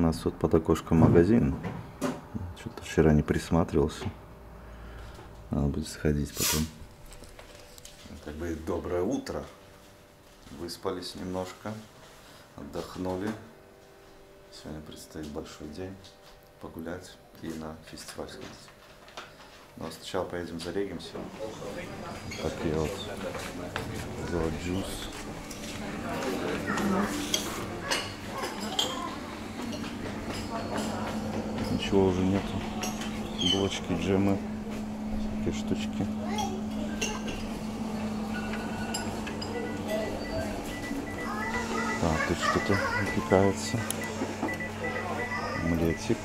У нас тут под окошком магазин. Что-то вчера не присматривался. Надо будет сходить потом. Как бы доброе утро. Выспались немножко, отдохнули. Сегодня предстоит большой день. Погулять и на фестиваль сходить. Но сначала поедем зарегимся. Такие вот сделать Ничего уже нету. Булочки, джемы, всякие штучки. Так, тут что-то выпекается. Омлетик.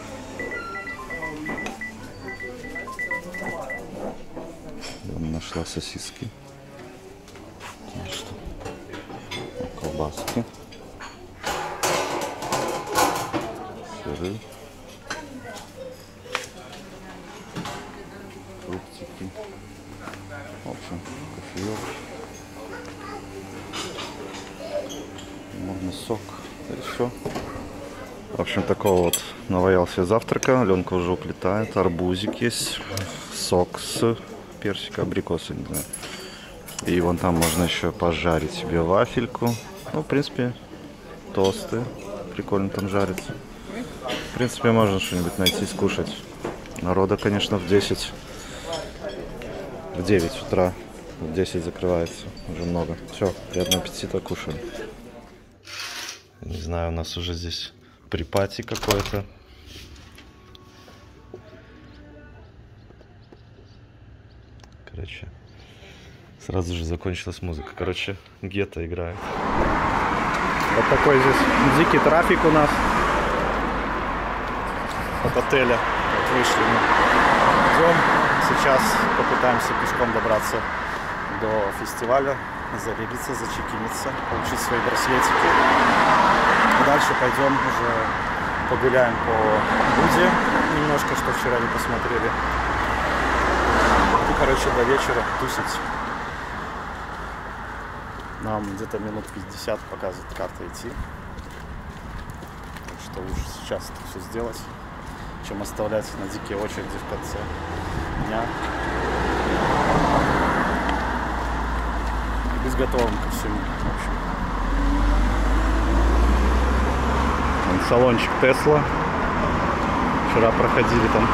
Я нашла сосиски. Что, колбаски. Сыры. Фруктики. В общем, кофеек. Можно сок. И все. В общем, такого вот наваял себе завтрака. Ленка уже уплетает. Арбузик есть. Сок с персика, абрикоса, не знаю. И вон там можно еще пожарить себе вафельку. Ну, в принципе, тосты. Прикольно там жарится. В принципе, можно что-нибудь найти, скушать. Народа, конечно, в 10. В 9 утра. В 10 закрывается. Уже много. Все, приятного аппетита, кушаем. Не знаю, у нас уже здесь припати какой-то. Короче, сразу же закончилась музыка. Короче, гетто играет. Вот такой здесь дикий трафик у нас от отеля. Вот вышли мы. Идем. Сейчас попытаемся пешком добраться до фестиваля, зарегиться, зачекиниться, получить свои браслетики. И дальше пойдем уже погуляем по Буде немножко, что вчера не посмотрели. И, короче, до вечера тусить. Нам где-то минут 50 показывает карта идти. Так что лучше сейчас это все сделать, чем оставлять на дикие очереди в конце дня. И быть готовым ко всему. В общем. Вон салончик Тесла. Вчера проходили там.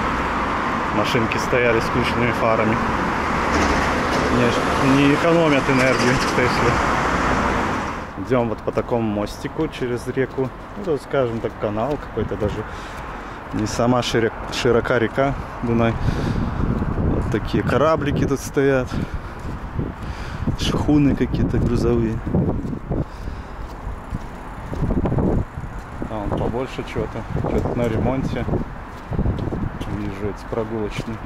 Машинки стояли с включенными фарами. Не, не экономят энергию в Тесле. Идем вот по такому мостику через реку. Ну, скажем так, канал какой-то даже. Не сама широк, широка река Дунай. Вот такие кораблики тут стоят. Шхуны какие-то грузовые. А он побольше чего-то. Что-то на ремонте. Вижу эти прогулочные.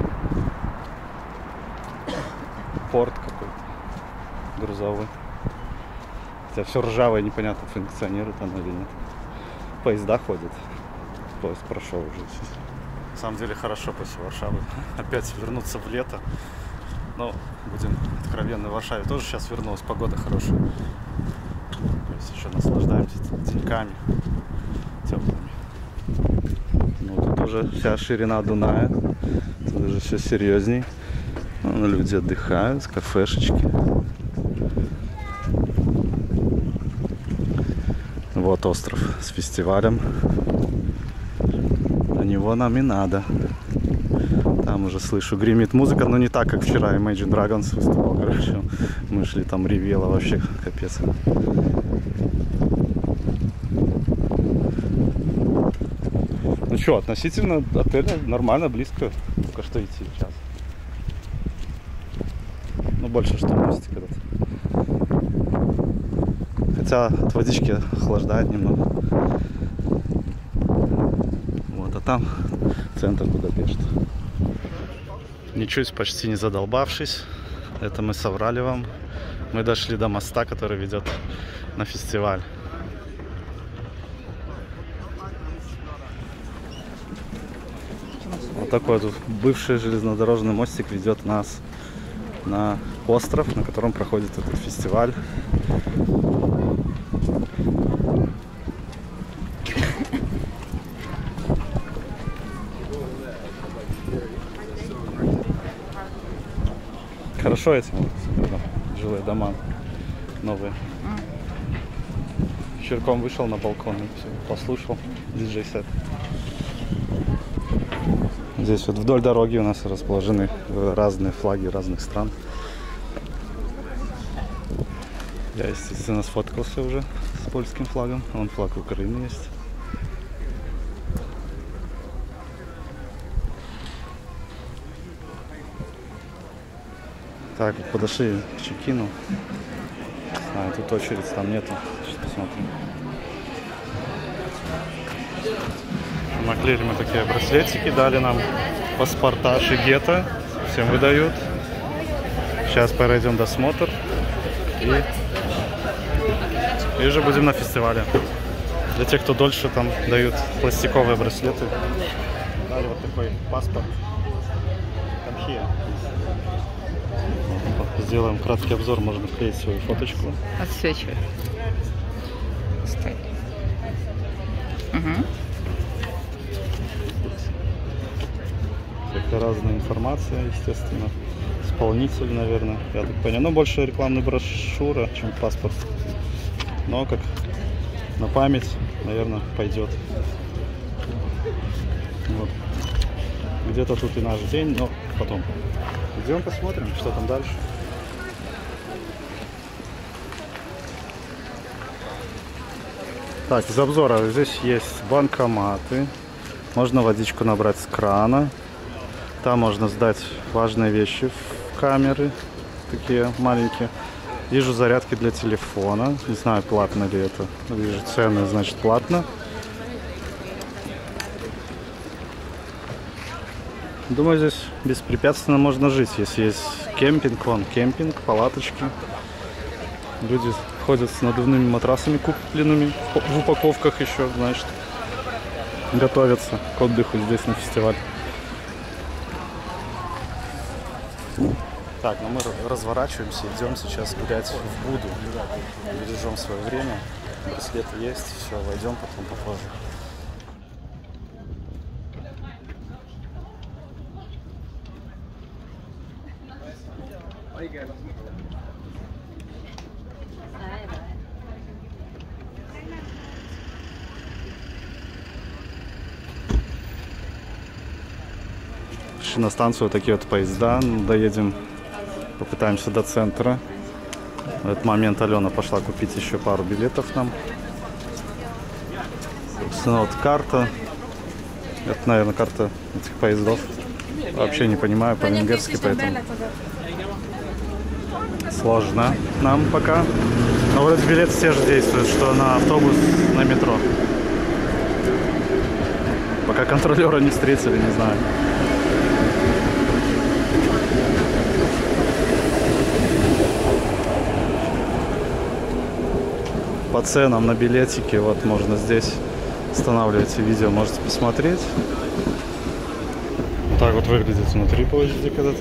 Порт какой-то. Грузовой. Хотя все ржавое, непонятно, функционирует оно или нет. Поезда ходят. Поезд прошел уже. На самом деле хорошо после Варшавы. Опять вернуться в лето. Но будем откровенны, в Варшаве тоже сейчас вернулась, погода хорошая. То есть еще наслаждаемся деньками теплыми. Ну тут уже вся ширина Дуная. Тут уже все серьезней. Вон люди отдыхают, кафешечки. Вот остров с фестивалем. На него нам и надо. Там уже слышу, гремит музыка, но не так, как вчера Imagine Dragons выступал, короче. Мы шли, там ревело вообще, капец. Что, относительно отеля нормально, близко. Только что идти сейчас. Ну, больше что мостик этот. Хотя от водички охлаждает немного. Вот, а там центр Будапешта. Ничуть почти не задолбавшись. Это мы соврали вам. Мы дошли до моста, который ведет на фестиваль. Такой Тут бывший железнодорожный мостик ведет нас на остров, на котором проходит этот фестиваль. Хорошо, если там, жилые дома новые. Черком вышел на балкон и все, послушал диджей-сет. Здесь вот вдоль дороги у нас расположены э, разные флаги разных стран. Я, естественно, сфоткался уже с польским флагом. Вон флаг Украины есть. Так, подошли к чекину. А, тут очередь там нету. Сейчас посмотрим. Наклеили мы такие браслетики, дали нам паспорта Шигета. Всем выдают. Сейчас пройдем досмотр. И, и уже будем на фестивале. Для тех, кто дольше, там дают пластиковые браслеты. Дали вот такой паспорт. Here. Сделаем краткий обзор, можно вклеить свою фоточку. Отсвечивает. Стой. Угу. Разная информация, естественно. Исполнитель, наверное, я так понял. Ну, больше рекламная брошюра, чем паспорт. Но как на память, наверное, пойдет. Вот. Где-то тут и наш день, но потом. Идем посмотрим, что там дальше. Так, из обзора здесь есть банкоматы. Можно водичку набрать с крана. Там можно сдать важные вещи в камеры, такие маленькие. Вижу зарядки для телефона. Не знаю, платно ли это. Вижу цены, значит, платно. Думаю, здесь беспрепятственно можно жить, если есть кемпинг, вон кемпинг, палаточки. Люди ходят с надувными матрасами купленными в упаковках еще, значит, готовятся к отдыху здесь на фестиваль. Так, ну мы ра- разворачиваемся, идем сейчас гулять в Буду. Бережем свое время. Браслеты есть, все, войдем потом попозже. Пришли на станцию вот такие вот поезда. Ну, Доедем, попытаемся до центра. В этот момент Алена пошла купить еще пару билетов нам. Собственно, вот карта. Это, наверное, карта этих поездов. Вообще не понимаю по-венгерски, поэтому сложно нам пока. Но вроде билеты те же действуют, что на автобус, на метро. Пока контролера не встретили, не знаю. По ценам на билетики. Вот можно здесь останавливать видео, можете посмотреть. Так вот выглядит внутри площади когда-то.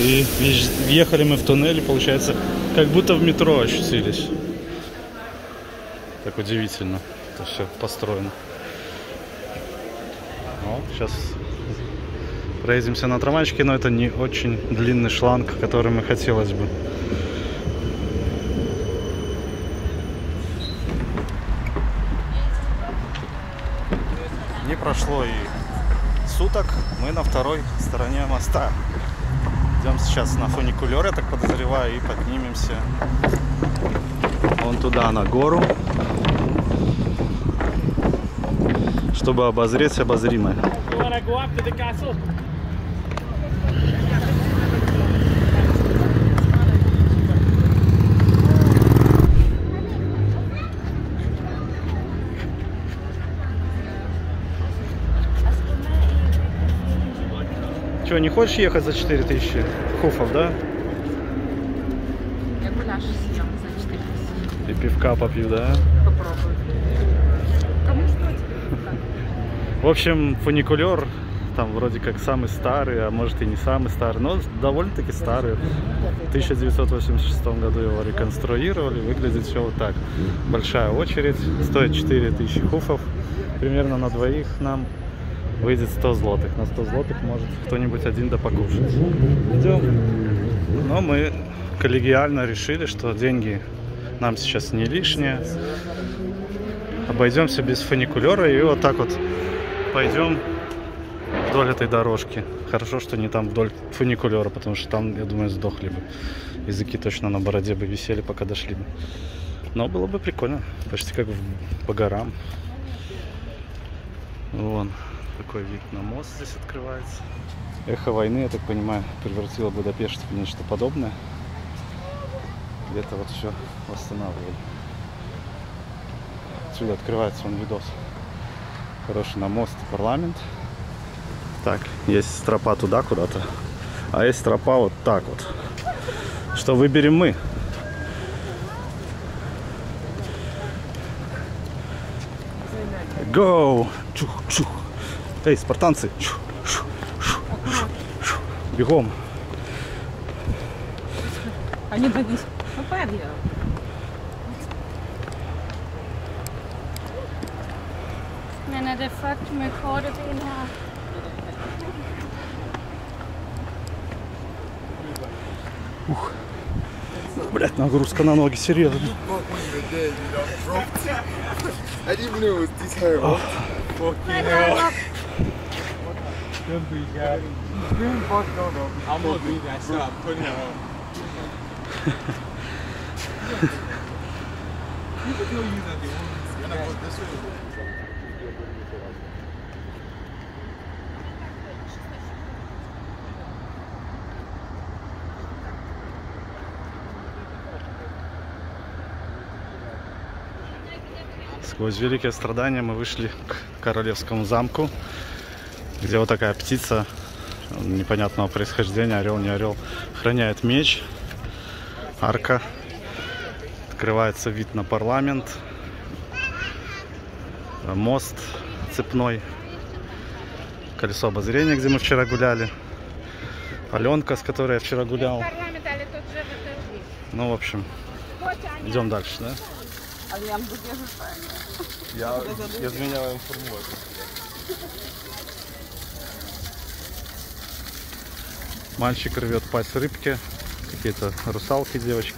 И въехали мы в туннель, получается, как будто в метро ощутились. Так удивительно, это все построено. Вот, сейчас проедемся на трамвайчике, но это не очень длинный шланг, который мы хотелось бы. Не прошло и суток, мы на второй стороне моста. Идем сейчас на фуникулер, я так подозреваю, и поднимемся вон туда, на гору, чтобы обозреть обозримое. Че, не хочешь ехать за 4000 хуфов, да? Я гуляш съем за 4 тысячи. И пивка попью, да? Попробую. Кому что В общем, фуникулер там вроде как самый старый, а может и не самый старый, но довольно-таки старый. В 1986 году его реконструировали, выглядит все вот так. Большая очередь, стоит 4000 хуфов, примерно на двоих нам. Выйдет 100 злотых. На 100 злотых может кто-нибудь один да покушать. Идем. Но мы коллегиально решили, что деньги нам сейчас не лишние. Обойдемся без фуникулера и вот так вот пойдем вдоль этой дорожки. Хорошо, что не там вдоль фуникулера, потому что там, я думаю, сдохли бы. Языки точно на бороде бы висели, пока дошли бы. Но было бы прикольно. Почти как в- по горам. Вон такой вид на мост здесь открывается. Эхо войны, я так понимаю, превратило Будапешт в нечто подобное. Где-то вот все восстанавливали. Отсюда открывается он видос. Хороший на мост парламент. Так, есть тропа туда куда-то. А есть тропа вот так вот. Что выберем мы? Go! Чух, чух, чух, чух. Бегом! Они боюсь. Ну, Поперли. Men er det fucked med korte ben her? Блять, нагрузка на ноги, серьезно. I didn't know it was this high up. Fucking hell. I'm gonna do that shit. I'm putting it on. And I go this way. Сквозь великие страдания мы вышли к королевскому замку, где вот такая птица непонятного происхождения, орел, не орел, охраняет меч, арка, открывается вид на парламент, мост цепной, колесо обозрения, где мы вчера гуляли, Аленка, с которой я вчера гулял. Ну, в общем, идем дальше, да? Я, я зміняю Мальчик рвет пасть рыбки, какие-то русалки, девочки.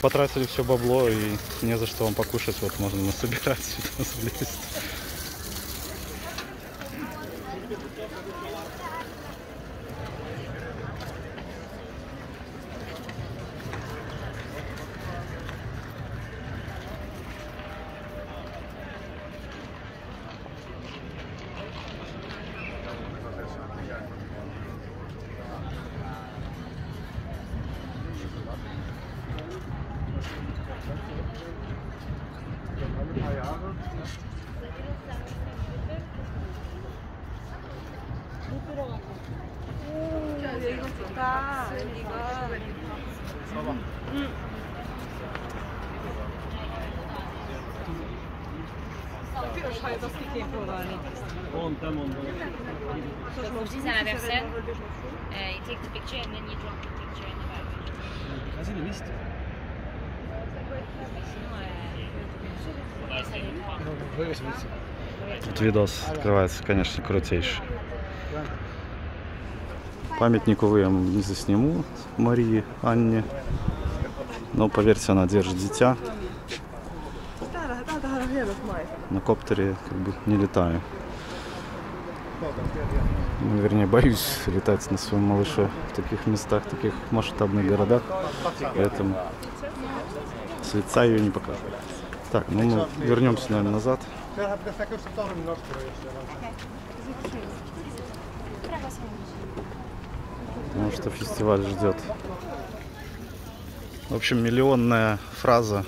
Потратили все бабло и не за что вам покушать, вот можно насобирать сюда залезть. She's an anniversary. Uh, you take the picture and then you drop the picture in the back. Sinon, euh, ça dépend. Тут видос открывается, конечно, крутейший. Памятнику я вам не засниму Марии Анне. Но поверьте, она держит дитя. На коптере как бы не летаю. Ну, вернее, боюсь летать на своем малыше в таких местах, в таких масштабных городах. Поэтому с лица ее не покажу. Так, ну мы вернемся, наверное, назад. Потому что фестиваль ждет. В общем, миллионная фраза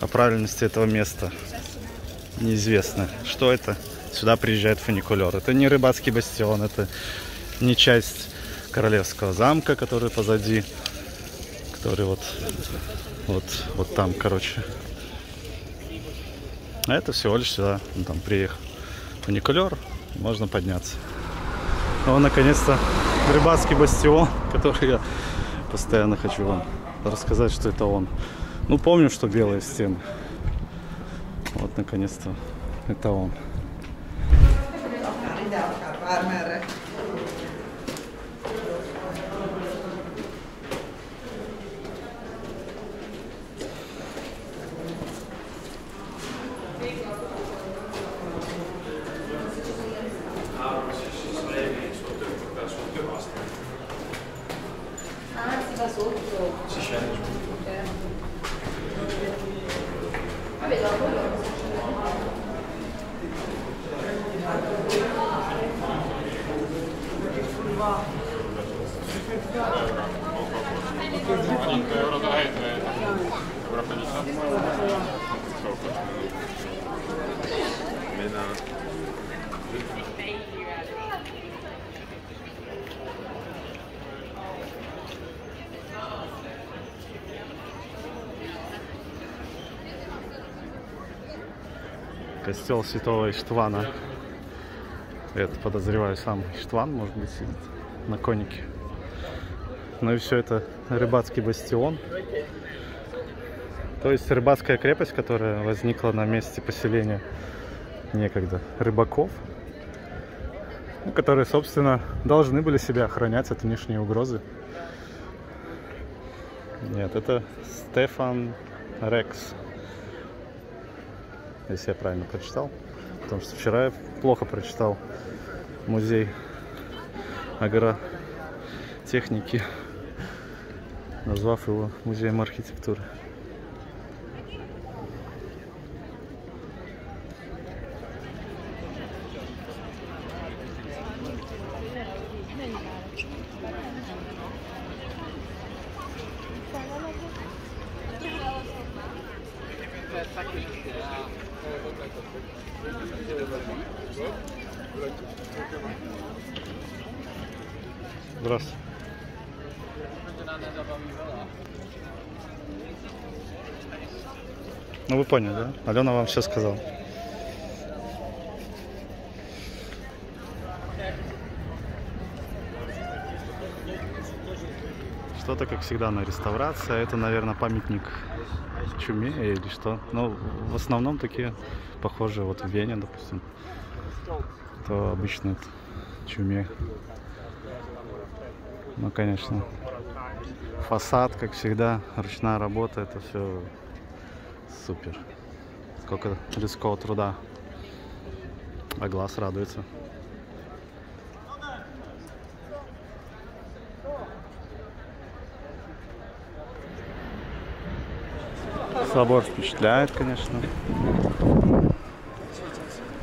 о правильности этого места неизвестна. Что это? Сюда приезжает фуникулер. Это не рыбацкий бастион, это не часть королевского замка, который позади, который вот, вот, вот там, короче. А это всего лишь сюда, ну, там приехал фуникулер, можно подняться. Ну, наконец-то рыбацкий бастион, который я постоянно хочу вам рассказать, что это он. Ну, помню, что белые стены. Вот, наконец-то, это он. Костел Святого Иштвана. Это, подозреваю, сам Иштван, может быть, сидит на конике. Ну и все это рыбацкий бастион. То есть рыбацкая крепость, которая возникла на месте поселения некогда рыбаков, ну, которые, собственно, должны были себя охранять от внешней угрозы. Нет, это Стефан Рекс. Если я правильно прочитал. Потому что вчера я плохо прочитал музей агротехники, назвав его музеем архитектуры. Ну поняли, да? Алена вам все сказала. Что-то, как всегда, на реставрации. А Это, наверное, памятник чуме или что. Но в основном такие похожие вот в Вене, допустим. То обычно это чуме. Ну, конечно, фасад, как всегда, ручная работа, это все супер. Сколько людского труда. А глаз радуется. Собор впечатляет, конечно.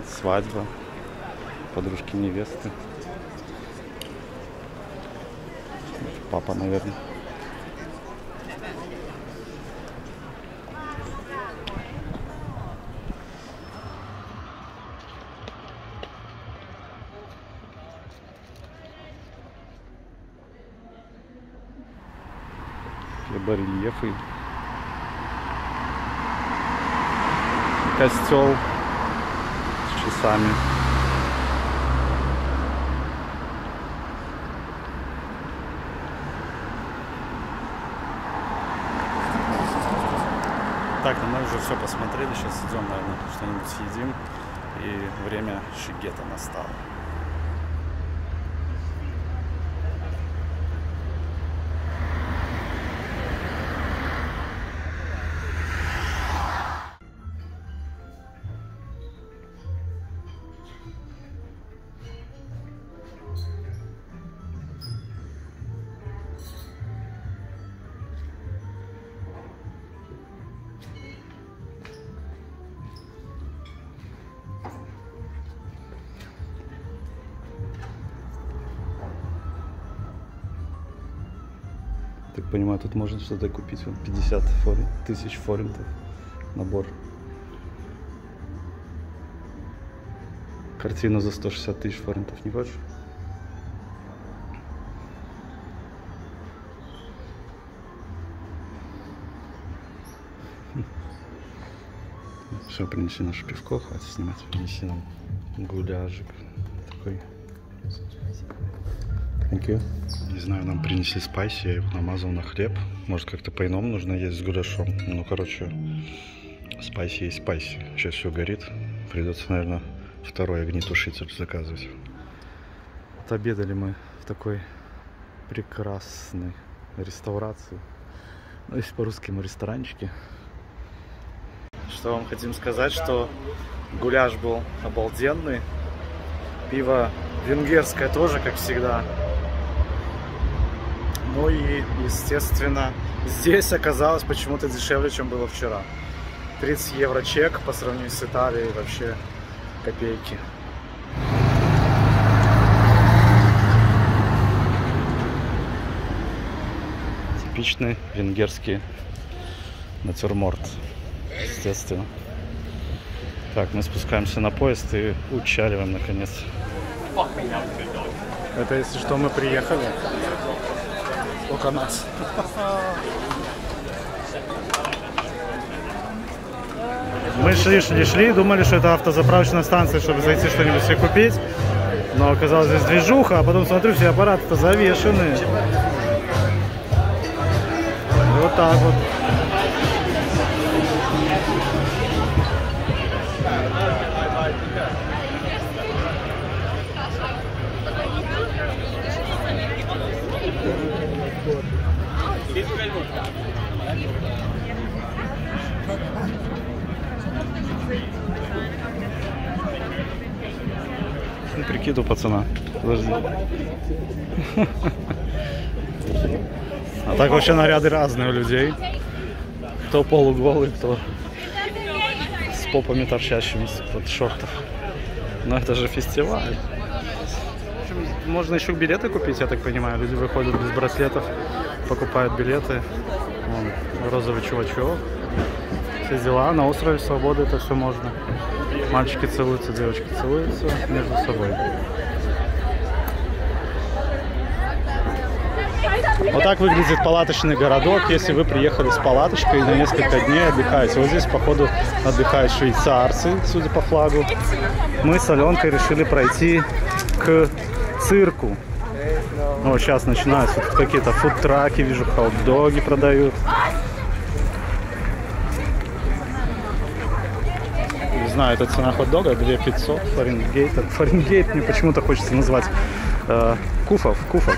Свадьба. Подружки невесты. Папа, наверное. Барельефы. Костел с часами. Так, ну мы уже все посмотрели. Сейчас идем, наверное, что-нибудь съедим. И время шигета настало. Понимаю, тут можно что-то купить. Вот 50 форин, тысяч форинтов набор. Картину за 160 тысяч форинтов не хочешь? Все, принеси наше пивко, хватит снимать. Принеси нам гуляжик такой. Thank you. Не знаю, нам принесли спайси, я его намазал на хлеб. Может, как-то по-иному нужно есть с гуляшом. Ну, короче, спайси есть спайси. Сейчас все горит. Придется, наверное, второй огнетушитель заказывать. Отобедали мы в такой прекрасной реставрации. Ну, если по-русскому ресторанчике. Что вам хотим сказать, что гуляш был обалденный. Пиво венгерское тоже, как всегда. Ну и, естественно, здесь оказалось почему-то дешевле, чем было вчера. 30 евро чек по сравнению с Италией вообще копейки. Типичный венгерский натюрморт, естественно. Так, мы спускаемся на поезд и учаливаем наконец. Это если что, мы приехали. Сколько нас? Мы шли, шли, шли, думали, что это автозаправочная станция, чтобы зайти что-нибудь себе купить. Но оказалось здесь движуха, а потом смотрю, все аппараты-то завешены. Вот так вот. Прикиду пацана. Подожди. А так вообще наряды разные у людей. Кто полуголый, кто с попами торчащими под шортов. Но это же фестиваль. Можно еще билеты купить, я так понимаю. Люди выходят без браслетов, покупают билеты. Вон, розовый чувачок. Все дела. На острове Свободы это все можно. Мальчики целуются, девочки целуются между собой. Вот так выглядит палаточный городок, если вы приехали с палаточкой и на несколько дней отдыхаете. Вот здесь, походу, отдыхают швейцарцы, судя по флагу. Мы с Аленкой решили пройти к цирку. Ну, вот сейчас начинаются какие-то фудтраки, вижу, хот-доги продают. Знаю, это цена хот-дога 2500 Фаренгейт. Фаренгейт мне почему-то хочется назвать э, Куфов, Куфов.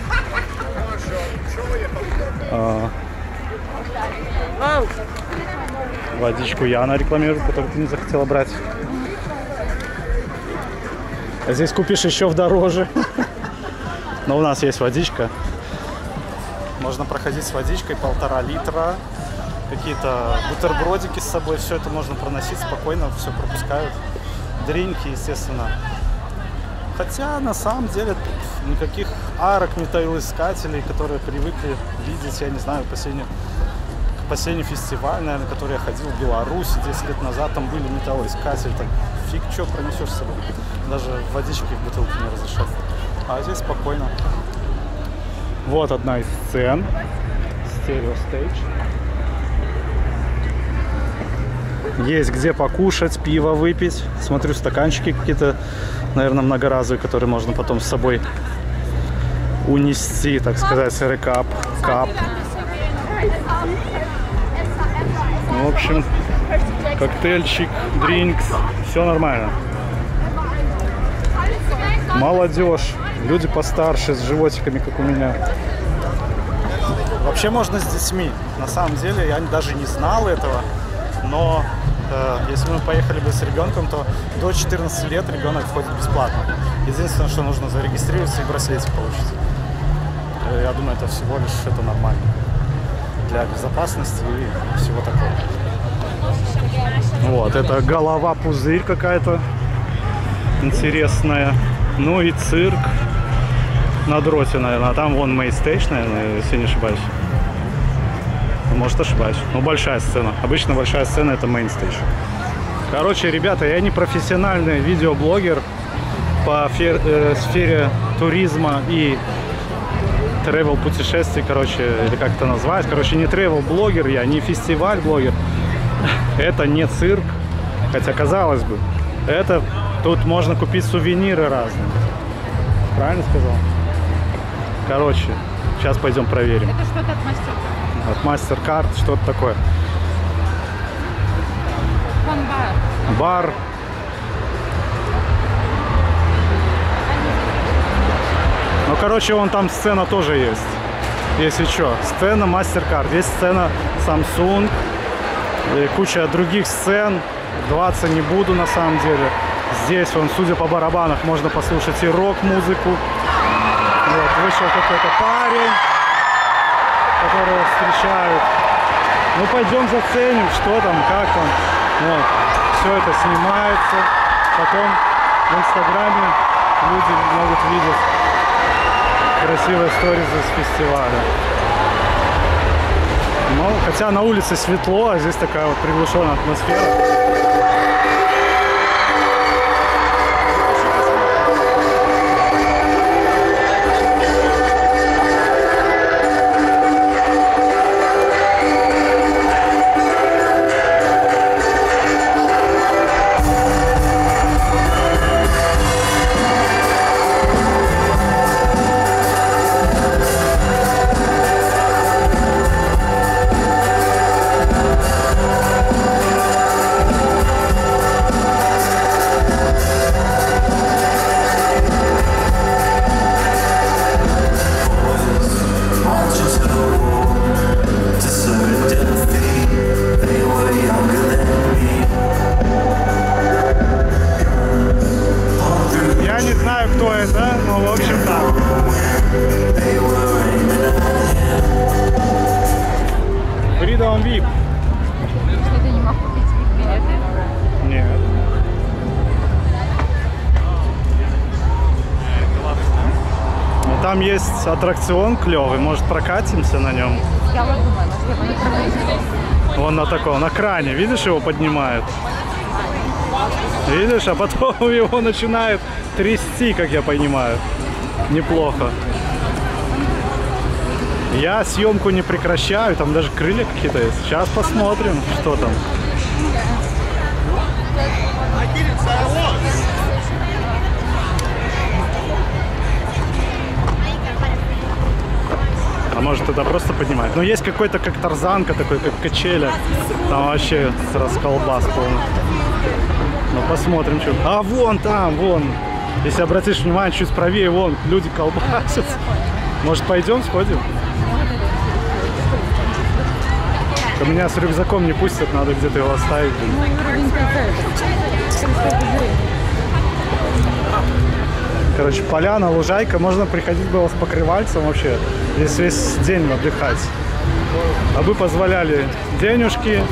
А, Водичку Яна рекламирует, которую ты не захотела брать. А здесь купишь еще в дороже. Но у нас есть водичка. Можно проходить с водичкой полтора литра. Какие-то бутербродики с собой. Все это можно проносить спокойно, все пропускают. Дринки, естественно. Хотя на самом деле никаких арок металлоискателей, которые привыкли видеть, я не знаю, последний, последний фестиваль, наверное, который я ходил в Беларуси 10 лет назад, там были металлоискатели, так фиг что пронесешь с собой. Даже водички в бутылке не разрешат. А здесь спокойно. Вот одна из сцен. Стерео стейдж. Есть где покушать, пиво выпить. Смотрю, стаканчики какие-то, наверное, многоразовые, которые можно потом с собой унести, так сказать, сырый кап. Ну, в общем, коктейльчик, дринкс, все нормально. Молодежь, люди постарше, с животиками, как у меня. Вообще можно с детьми. На самом деле, я даже не знал этого, но если мы поехали бы с ребенком, то до 14 лет ребенок входит бесплатно. Единственное, что нужно зарегистрироваться и браслетик получить. Э, Я думаю, это всего лишь это нормально для безопасности и всего такого. Вот, это голова-пузырь какая-то интересная. Ну и цирк на дроте, наверное. А там вон main stage, наверное, если не ошибаюсь. Может ошибаюсь. Ну, большая сцена. Обычно большая сцена это main stage. Короче, ребята, я не профессиональный видеоблогер по э, сфере туризма и travel путешествий, короче, или как это назвать. Короче, не travel блогер я, не фестиваль блогер. Это не цирк. Хотя, казалось бы, это тут можно купить сувениры разные. Правильно сказал? Короче, сейчас пойдем проверим. Это что-то от мастера. От MasterCard что-то такое. Бар. Бар. Ну, короче, вон там сцена тоже есть. Если что. Сцена MasterCard. Есть сцена Samsung. И куча других сцен. 20 не буду на самом деле. Здесь, вон, судя по барабанах, можно послушать и рок-музыку. Вот, вышел какой-то парень, которого встречают. Ну, пойдем заценим, что там, как там. Вот. Все это снимается. Потом в Инстаграме люди могут видеть красивые сторизы с фестиваля. Ну, хотя на улице светло, а здесь такая вот приглушенная атмосфера. Аттракцион клевый, может прокатимся на нем. Я вот думаю, может проводили. Вон на таком, на кране, видишь, его поднимают? Видишь, а потом его начинают трясти, как я понимаю. Неплохо. Я съемку не прекращаю, там даже крылья какие-то есть. Сейчас посмотрим, что там. Может это просто поднимать? Ну есть какой-то как тарзанка такой, как качеля. Там вообще расколбас полный. Ну посмотрим, что. А вон там, вон. Если обратишь внимание, чуть правее, вон, люди колбасятся. Может пойдем, сходим? Да меня с рюкзаком не пустят, надо где-то его оставить. Короче, поляна, лужайка, можно приходить было с покрывальцем вообще. Здесь весь день отдыхать. А вы позволяли денежки.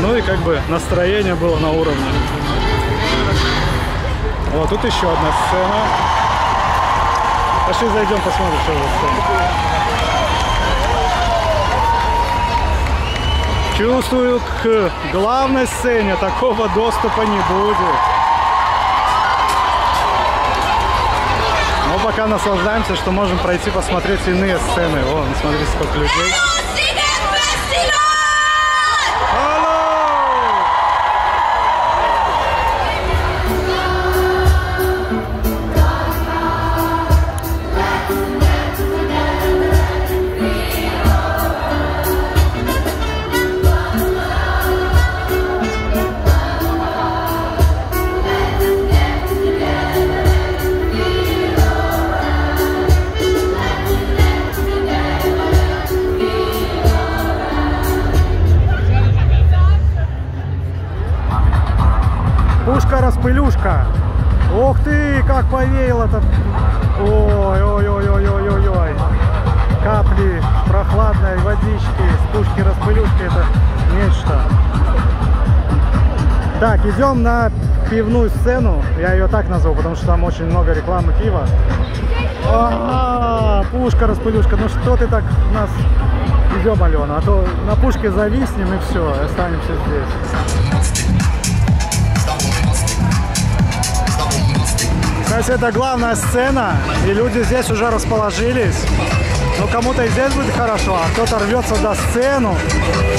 Ну и как бы настроение было на уровне. Вот тут еще одна сцена. Пошли зайдем, посмотрим, что за сцена. Чувствую, к главной сцене такого доступа не будет. Пока наслаждаемся, что можем пройти посмотреть иные сцены. Вон, смотри, сколько людей. Пушка-распылюшка. Ух ты, как повеяло-то. Ой-ой-ой-ой-ой-ой. Капли прохладной водички с пушки-распылюшки. Это нечто. Так, идем на пивную сцену. Я ее так назову, потому что там очень много рекламы пива. А, пушка, распылюшка. Ну что ты так нас... Идем, Алена, а то на пушке зависнем и все, останемся здесь. Кстати, это главная сцена, и люди здесь уже расположились. Ну, кому-то и здесь будет хорошо, а кто-то рвется до сцену,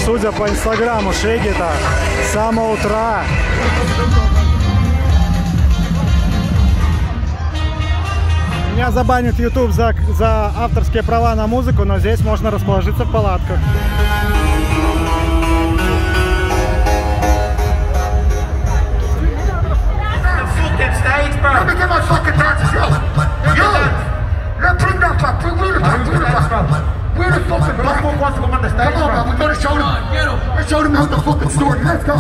судя по инстаграму Шегита, с самого утра. Меня забанит YouTube за, за авторские права на музыку, но здесь можно расположиться в палатках. my fucking dance yo. Yo, let's bring that back. Bring, bring it back. Bring it back. Where the fucking back? Come on, man. We gotta show them. Let's show them how the fucking story. Let's go.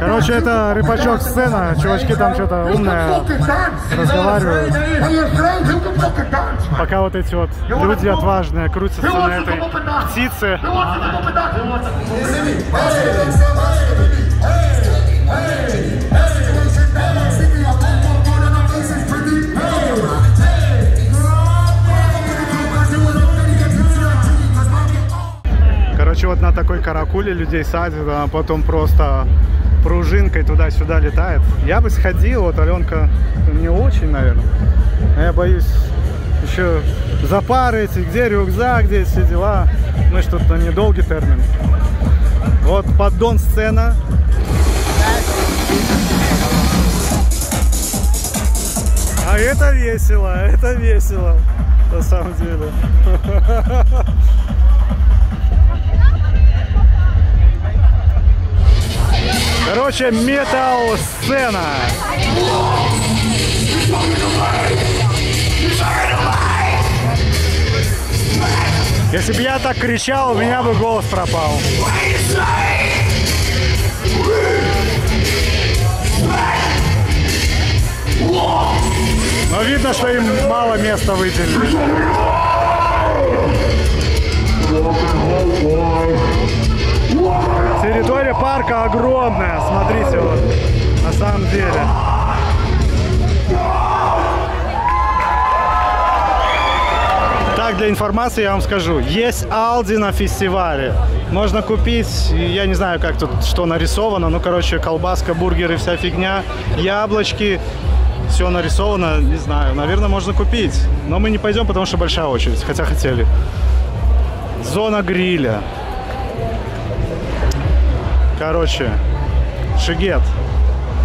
Короче, это рыбачок сцена, чувачки там что-то умное разговаривают. Пока вот эти вот люди отважные крутятся на этой птице. Короче, вот на такой каракуле людей садят, а потом просто пружинкой туда-сюда летает. Я бы сходил, вот Аленка не очень, наверное. Я боюсь еще запарить, и где рюкзак, где все дела. Ну, что-то недолгий термин. Вот поддон сцена. А это весело, это весело, на самом деле. Короче, метал сцена. Если бы я так кричал, у меня бы голос пропал. Но видно, что им мало места выделили. Территория парка огромная, смотрите вот, на самом деле. Так, для информации я вам скажу, есть Алди на фестивале. Можно купить, я не знаю, как тут что нарисовано, ну, короче, колбаска, бургеры, вся фигня, яблочки, все нарисовано, не знаю, наверное, можно купить. Но мы не пойдем, потому что большая очередь, хотя хотели. Зона гриля. Короче, Шигет.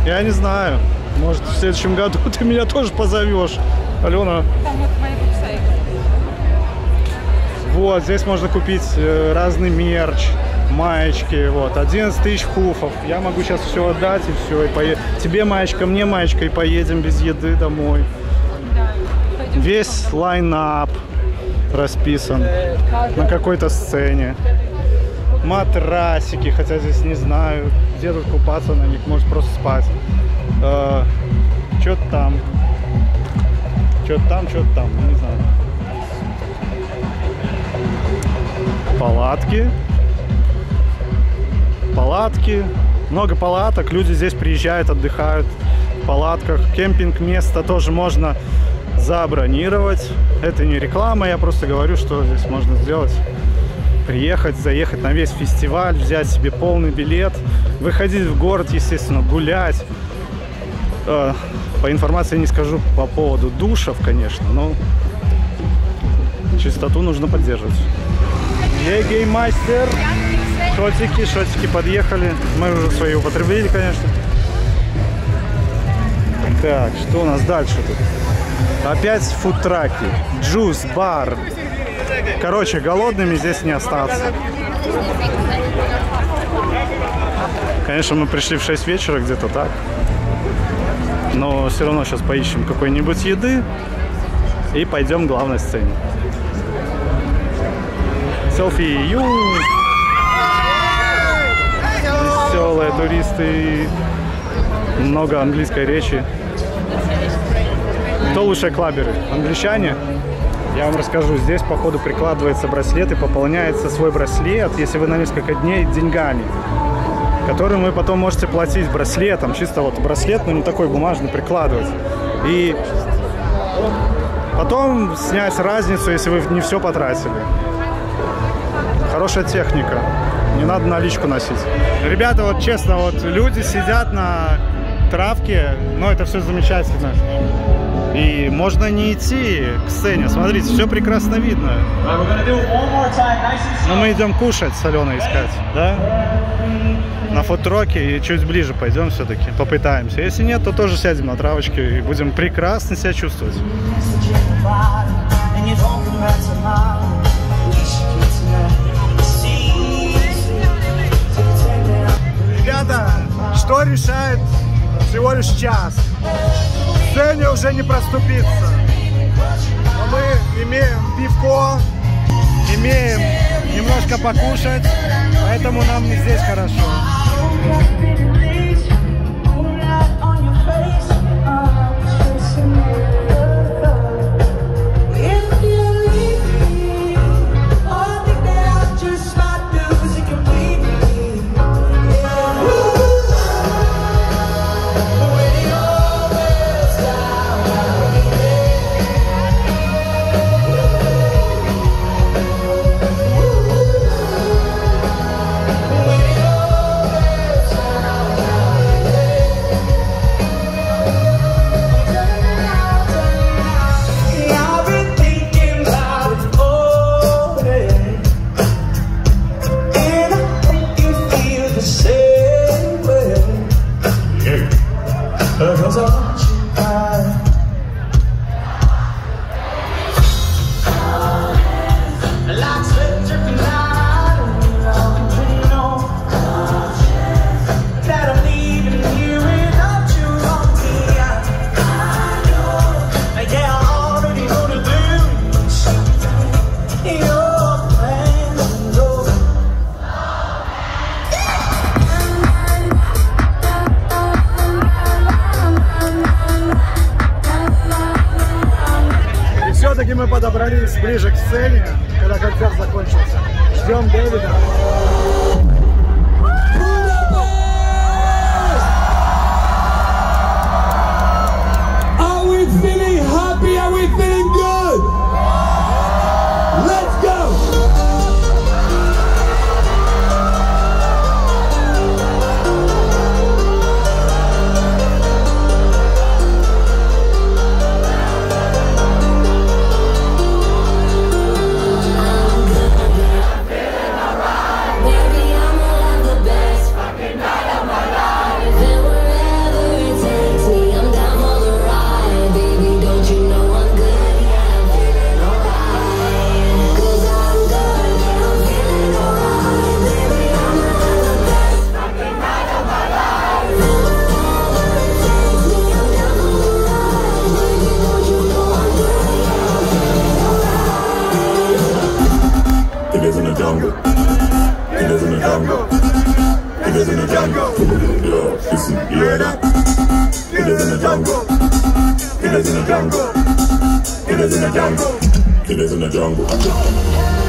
Я не знаю. Может, в следующем году ты меня тоже позовешь. Алена. Вот здесь можно купить э, разный мерч, маечки. Вот, 11 тысяч хуфов. Я могу сейчас все отдать и все. И пое... Тебе маечка, мне маечка, и поедем без еды домой. Да. Весь лайнап расписан на какой-то сцене. Матрасики, хотя здесь не знаю, где тут купаться на них, может просто спать. что-то там. Что-то там, что-то там, не знаю. Палатки. Палатки. Много палаток. Люди здесь приезжают, отдыхают в палатках. Кемпинг-место тоже можно забронировать. Это не реклама, я просто говорю, что здесь можно сделать. Приехать, заехать на весь фестиваль, взять себе полный билет, выходить в город, естественно, гулять. Э, По информации не скажу по поводу душев, конечно, но чистоту нужно поддерживать. Егеймастер. Шотики, шотики подъехали. Мы уже свои употребили, конечно. Так, что у нас дальше тут? Опять фудтраки. Джус, бар. Короче, голодными здесь не остаться. Конечно, мы пришли в 6 вечера, где-то так. Но все равно сейчас поищем какой-нибудь еды и пойдем к главной сцене. Селфи. Ю! Веселые туристы. Много английской речи. Кто лучшие клаберы? Англичане? Я вам расскажу. Здесь, по ходу, прикладывается браслет и пополняется свой браслет, если вы на несколько дней, деньгами, которым вы потом можете платить браслетом. Чисто вот браслет, но не такой бумажный, прикладывать. И потом снять разницу, если вы не все потратили. Хорошая техника. Не надо наличку носить. Ребята, вот честно, вот люди сидят на травке, но это все замечательно. И можно не идти к сцене. Смотрите, все прекрасно видно. Но мы идем кушать, соленое искать, да? На футроке и чуть ближе пойдем все-таки, попытаемся. Если нет, то тоже сядем на травочке и будем прекрасно себя чувствовать. уже не проступиться. Но мы имеем пивко, имеем немножко покушать, поэтому нам здесь хорошо. jungle. Killers in the jungle.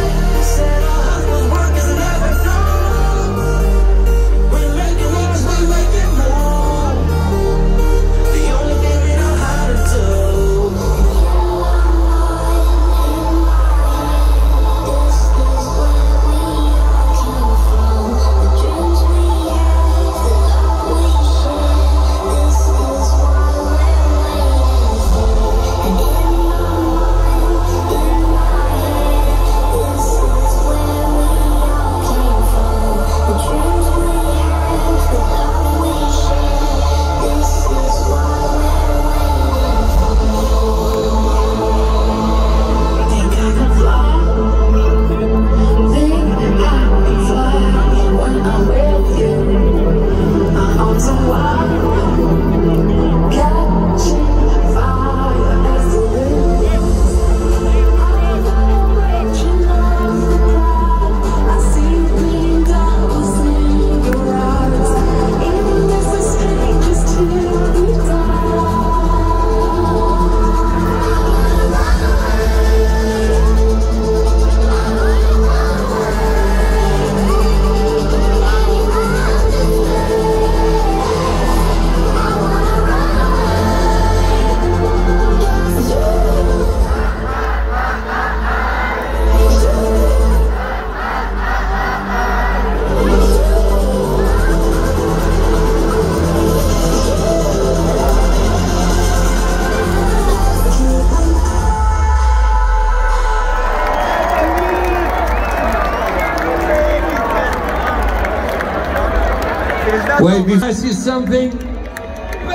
something.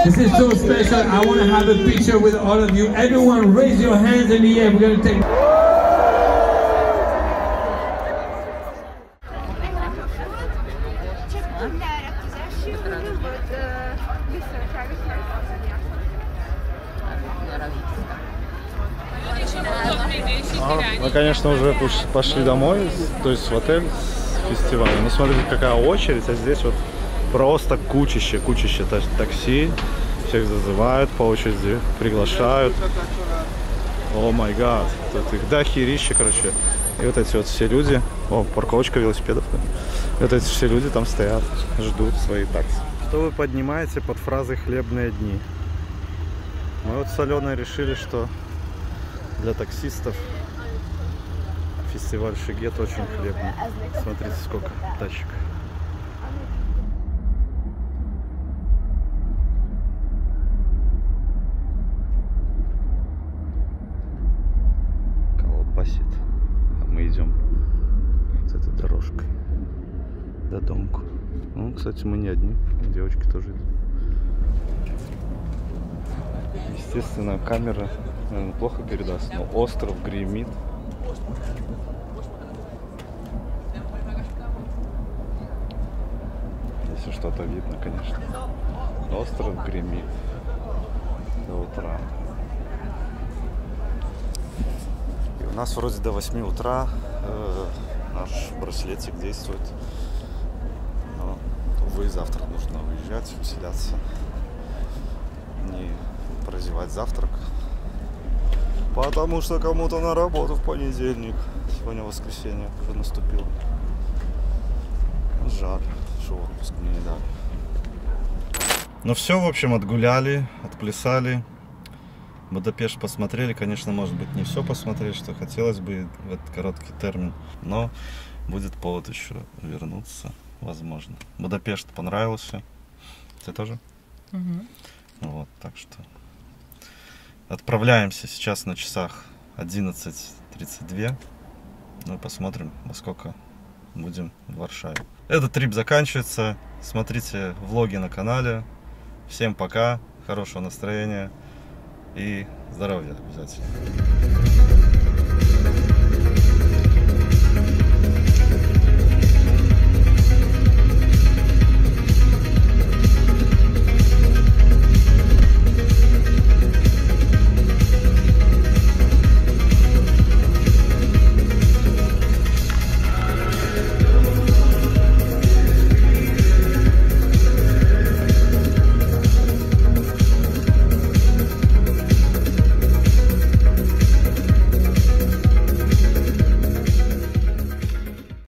This is so special. I want to have a picture with all of you. Everyone, raise your hands in the air. We're going to take... Мы, конечно, уже пошли домой, то есть в отель с фестиваля. Но смотрите, какая очередь, а здесь вот просто кучище, кучище та- такси. Всех зазывают по очереди, приглашают. О май гад, тут их дохерище, короче. И вот эти вот все люди, о, парковочка велосипедов. Вот эти все люди там стоят, ждут свои такси. Что вы поднимаете под фразой «хлебные дни»? Мы вот с Аленой решили, что для таксистов фестиваль Шигет очень хлебный. Смотрите, сколько тачек. Колбасит. А мы идем вот этой дорожкой до домку. Кстати, мы не одни. Девочки тоже идут. Естественно, камера наверное, плохо передаст, но остров гремит. Если что-то видно, конечно. Остров гремит до утра. И у нас вроде до 8 утра э, наш браслетик действует. Увы, завтра нужно уезжать, вселяться. Не прозевать завтрак. Потому что кому-то на работу в понедельник. Сегодня воскресенье уже наступило. Жаль, что отпуск мне не дали. Ну все, в общем, отгуляли, отплясали. Будапешт посмотрели. Конечно, может быть, не все посмотрели, что хотелось бы в этот короткий термин. Но будет повод еще вернуться, возможно. Будапешт понравился. Тебе тоже? Вот, так что отправляемся сейчас на часах 11.32. Ну посмотрим, во сколько будем в Варшаве. Этот трип заканчивается. Смотрите влоги на канале. Всем пока, хорошего настроения и здоровья обязательно.